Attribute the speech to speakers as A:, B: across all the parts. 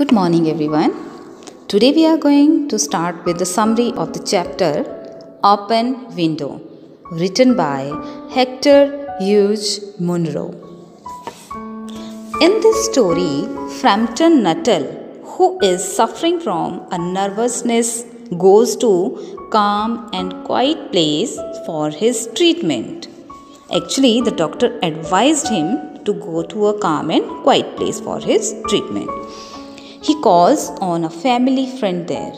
A: Good morning, everyone. Today we are going to start with the summary of the chapter Open Window, written by Hector Hughes Munro. In this story, Framton Nuttel, who is suffering from a nervousness, goes to calm and quiet place for his treatment. Actually, the doctor advised him to go to a calm and quiet place for his treatment. He calls on a family friend there.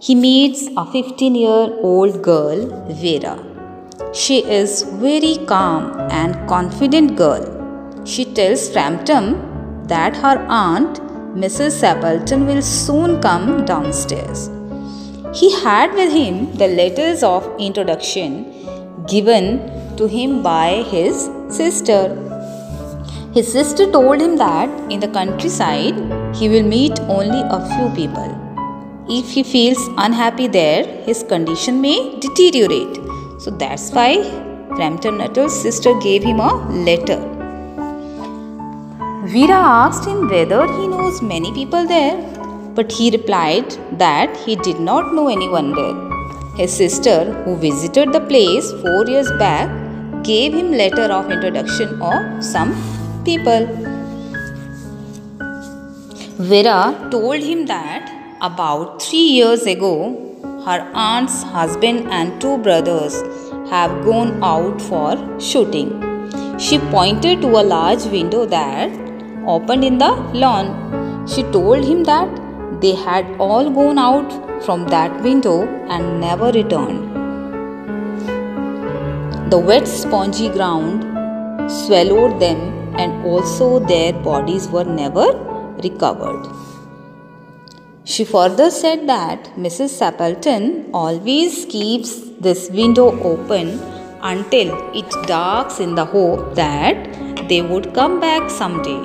A: He meets a 15 year old girl, Vera. She is a very calm and confident girl. She tells Framton that her aunt, Mrs. Sappleton, will soon come downstairs. He had with him the letters of introduction given to him by his sister his sister told him that in the countryside he will meet only a few people. If he feels unhappy there, his condition may deteriorate. So that's why Framton Nuttel's sister gave him a letter. Vera asked him whether he knows many people there, but he replied that he did not know anyone there. His sister, who visited the place four years back, gave him letter of introduction of some people. Vera told him that about three years ago, her aunt's husband and two brothers have gone out for shooting. She pointed to a large window that opened in the lawn. She told him that they had all gone out from that window and never returned. The wet, spongy ground swallowed them and also their bodies were never recovered. She further said that Mrs. Sappleton always keeps this window open until it darks in the hope that they would come back someday.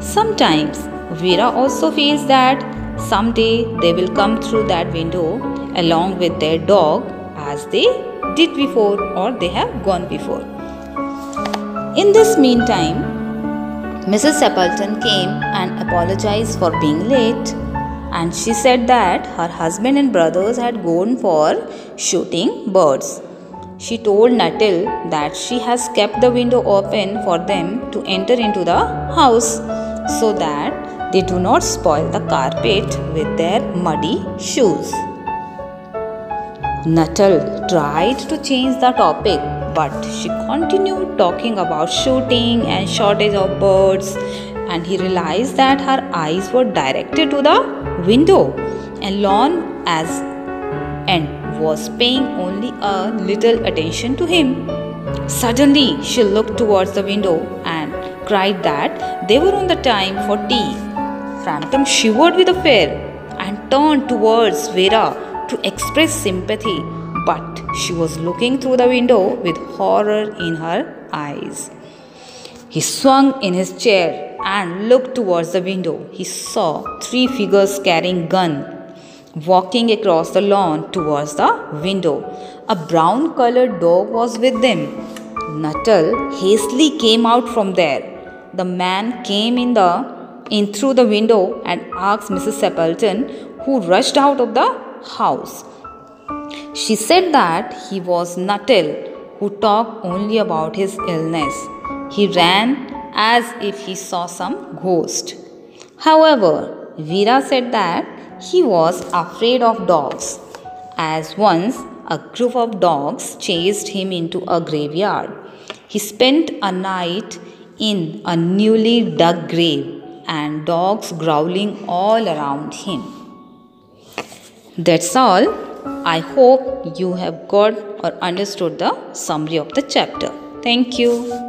A: Sometimes Vera also feels that someday they will come through that window along with their dog as they did before or they have gone before. In this meantime, Mrs. Sappleton came and apologized for being late and she said that her husband and brothers had gone for shooting birds. She told Nuttel that she has kept the window open for them to enter into the house so that they do not spoil the carpet with their muddy shoes. Nuttel tried to change the topic but she continued talking about shooting and shortage of birds and he realized that her eyes were directed to the window and lawn as and was paying only a little attention to him. Suddenly she looked towards the window and cried that they were on the time for tea. Framton shivered with a fear and turned towards Vera to express sympathy but she was looking through the window with horror in her eyes. He swung in his chair and looked towards the window. He saw three figures carrying gun walking across the lawn towards the window. A brown colored dog was with them. Nuttel hastily came out from there. The man came in the in through the window and asked Mrs. Sappleton, who rushed out of the house. She said that he was Nuttel, who talked only about his illness. He ran as if he saw some ghost. However, Vera said that he was afraid of dogs, as once a group of dogs chased him into a graveyard. He spent a night in a newly dug grave and dogs growling all around him. That's all. I hope you have got or understood the summary of the chapter. Thank you.